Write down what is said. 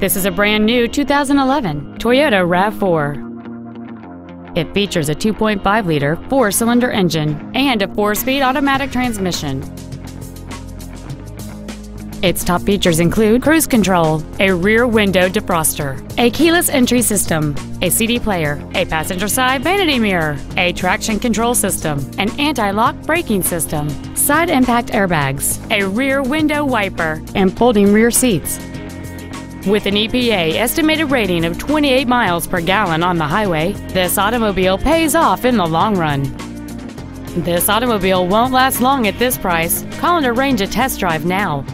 This is a brand new 2011 Toyota RAV4. It features a 2.5 liter four cylinder engine and a four speed automatic transmission. Its top features include cruise control, a rear window defroster, a keyless entry system, a CD player, a passenger side vanity mirror, a traction control system, an anti-lock braking system, side impact airbags, a rear window wiper, and folding rear seats. With an EPA estimated rating of 28 miles per gallon on the highway, this automobile pays off in the long run. This automobile won't last long at this price. Call and arrange a test drive now.